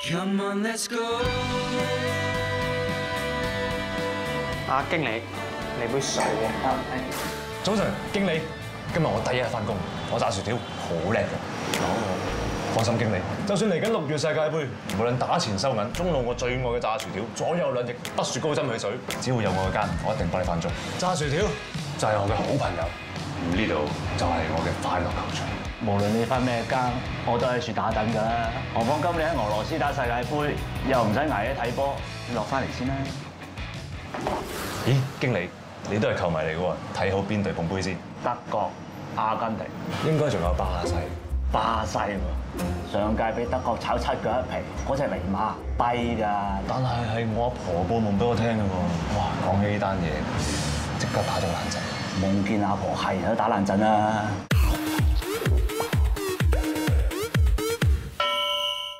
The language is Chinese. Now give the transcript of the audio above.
Come on, let's go. 阿經理，嚟杯水啊！早晨，經理，今日我第一日翻工，我炸薯條好叻嘅。放心，經理，就算嚟緊六月世界盃，無論打前收銀，中路我最愛嘅炸薯條，左右兩翼不雪高針汽水，只要有我嘅間，我一定幫你翻足。炸薯條就係我嘅好朋友，而呢度就係我嘅快樂球場。無論你翻咩更，我都喺處打等㗎啦。何況今年喺俄羅斯打世界盃，又唔使捱夜睇波，你落翻嚟先啦。咦，經理，你都係球迷嚟嘅喎，睇好邊隊捧杯先？德國、阿根廷、應該仲有巴西。巴西喎，上屆俾德國炒七腳一皮，嗰隻尼馬跛㗎。但係係我阿婆報夢俾我聽嘅喎。哇，講起呢單嘢，即刻打咗冷震。夢見阿婆係都打冷震啦。